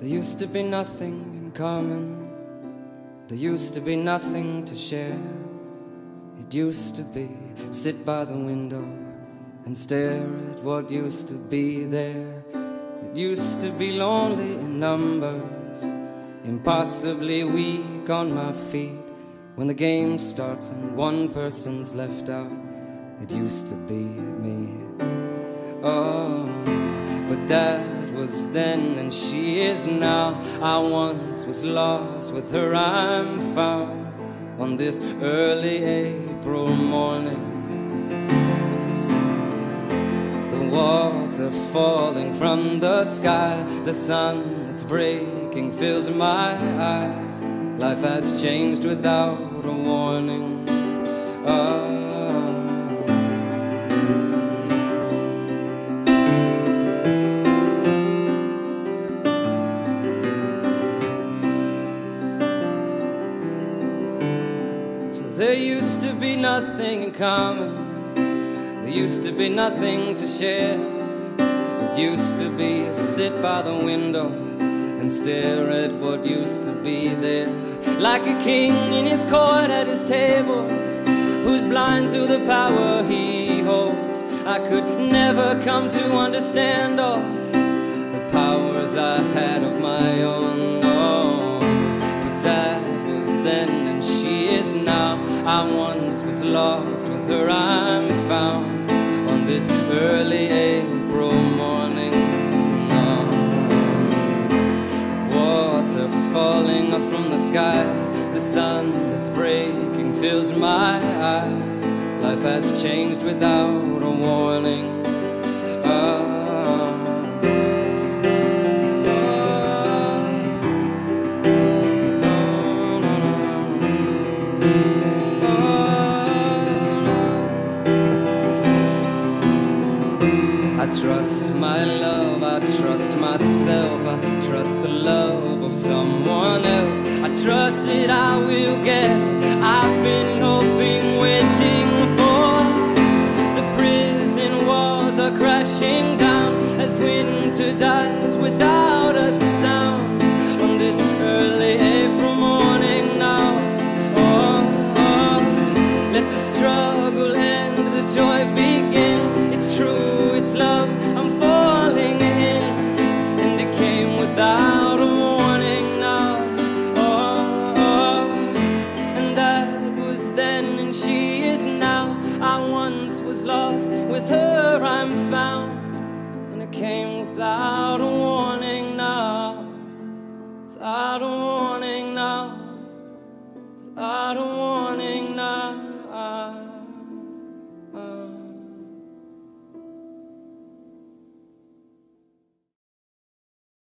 There used to be nothing in common. There used to be nothing to share. It used to be sit by the window and stare at what used to be there. It used to be lonely in numbers, impossibly weak on my feet. When the game starts and one person's left out, it used to be me. Was then and she is now. I once was lost with her, I'm found on this early April morning. The water falling from the sky, the sun that's breaking fills my eye. Life has changed without a warning. So there used to be nothing in common. There used to be nothing to share. It used to be sit by the window and stare at what used to be there. Like a king in his court at his table, who's blind to the power he holds. I could never come to understand all the powers I had of my own. Once was lost with her, I'm found on this early April morning. Oh, water falling up from the sky, the sun that's breaking fills my eye. Life has changed without a warning. I trust my love, I trust myself, I trust the love of someone else. I trust that I will get. I've been hoping, waiting for the prison walls are crashing down as winter dies without where I'm found, and it came without a warning now, without a warning now.